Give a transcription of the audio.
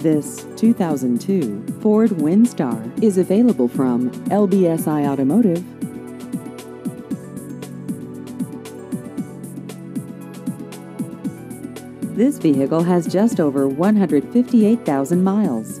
This 2002 Ford Windstar is available from LBSI Automotive. This vehicle has just over 158,000 miles.